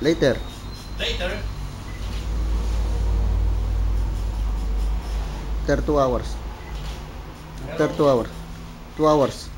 Later. Later, After 2 hours. After 2 hours. 2 hours.